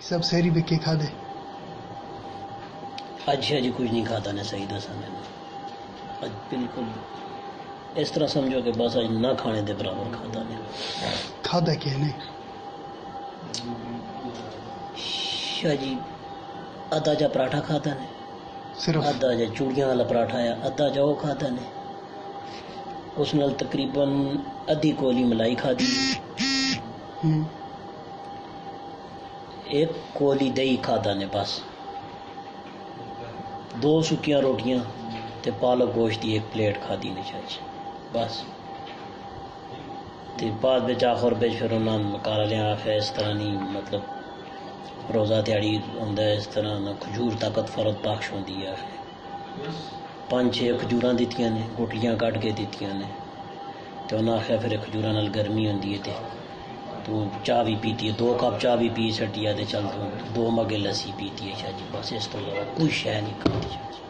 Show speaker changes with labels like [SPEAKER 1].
[SPEAKER 1] سب سہری پہ کے کھا دے۔
[SPEAKER 2] اج ہے جی کچھ نہیں کھاتا نے صحیح دسا میں اج بالکل۔ اس طرح سمجھو کہ بس اج نہ کھانے دے برابر کھاتا نے
[SPEAKER 1] کھادا کیا نے
[SPEAKER 2] شاہ جی ادھا جا پراٹھا کھاتا نے
[SPEAKER 1] صرف۔
[SPEAKER 2] ادھا جا چوڑیاں والا پراٹھا ہے ادھا جا وہ کھاتا نے اس نال تقریباً ادھی کولی ملائی کھادی
[SPEAKER 1] ہم،
[SPEAKER 2] ایک کولی دہی کھادا نے بس۔ دو سکیاں روٹیاں تے پالک گوشت دی ایک پلیٹ کھادی نے شاہ بس۔ تے بعد بچ آخر بچ پھر انہاں مکالا لیا آخیا اس طرح نہیں مطلب روزہ دیہڑی ہوندا ہے، اس طرح نہ کھجور طاقت فرد بخش ہوندی ہے پانچ چھ کھجوراں دتیاں نے، گٹلیاں کٹ کے دتیاں نے۔ تے انہاں آخیا پھر کھجوراں نال گرمی ہوندی ہے تے تو چاہ بھی پیتی ہے، دو کپ چاہ بھی پی سٹی ہے چل دو مگے لسی پیتی ہے شاہ جی بس اس تو علاوہ کوئی نہیں کھاتی شاہ جی۔